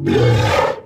Yeah.